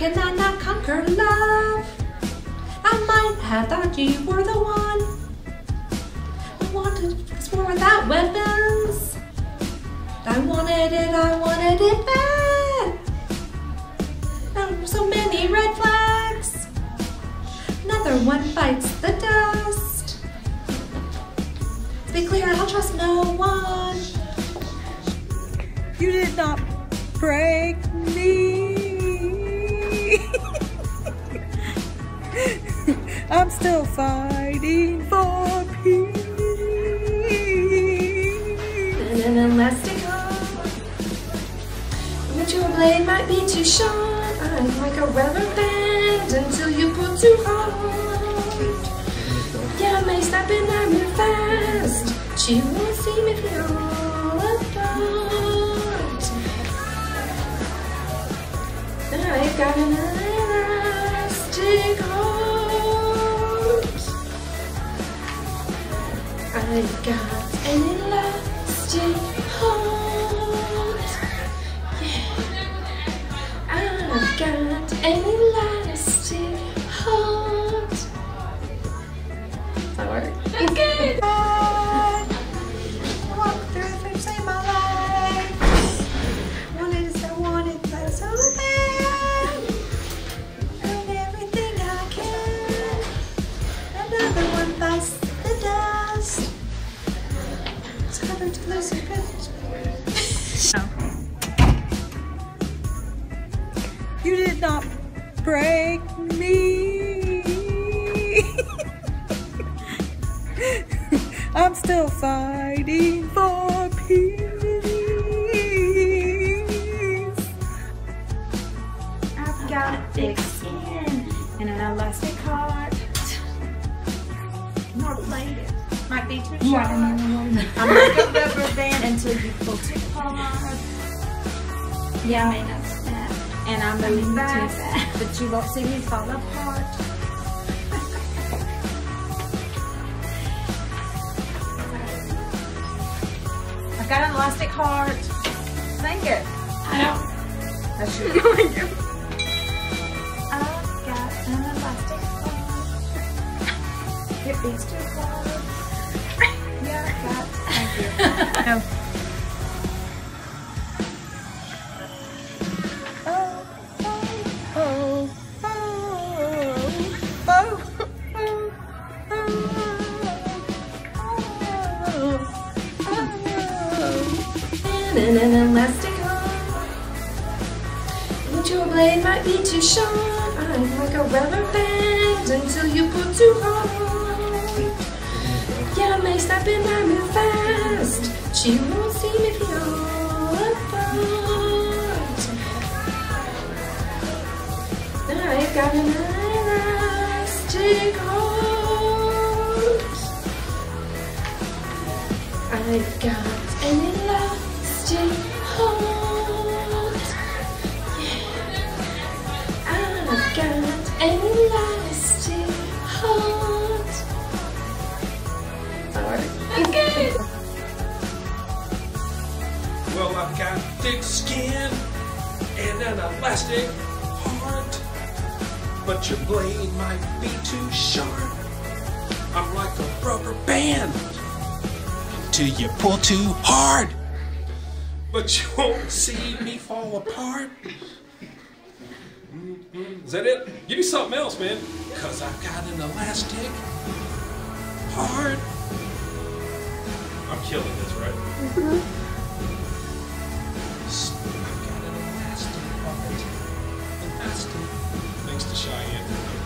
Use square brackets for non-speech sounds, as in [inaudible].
can I not conquer love? I might have thought you were the one. I wanted explore without weapons. I wanted it, I wanted it bad. There so many red flags. Another one bites the dust. To be clear, I'll trust no one. You did not break me. [laughs] I'm still fighting for peace. And an elastic arm. But your blade might be too sharp. I'm like a rubber band until you pull too hard. Yeah, I may stop and I move fast. You won't see me fall apart. Got an elastic heart. I've got an elastic heart. Did not break me. [laughs] I'm still fighting for peace. I've got thick skin and an elastic heart. More bladed. Might be too sharp. I'm like a rubber band until you pull too hard. Yeah, I snap. And I'm moving fast, [laughs] but you won't see me fall apart. [laughs] I've got an elastic heart. Thank it. I don't. That's your I've got an elastic heart. Hit these two cards. Yeah, I got. Thank you. [laughs] Oh, And an elastic arm. Your blade might be too sharp. I'm like a rubber band until you pull too hard. Yeah, I may stop and I move fast. She won't see me fall apart. I've got an elastic heart. I've got I've got thick skin and an elastic heart. But your blade might be too sharp. I'm like a rubber band till you pull too hard. But you won't see me fall apart. Is that it? Give me something else, man. Cause I've got an elastic heart. I'm killing this, right? Mm-hmm. Thanks to Cheyenne.